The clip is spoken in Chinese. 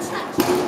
惨惨。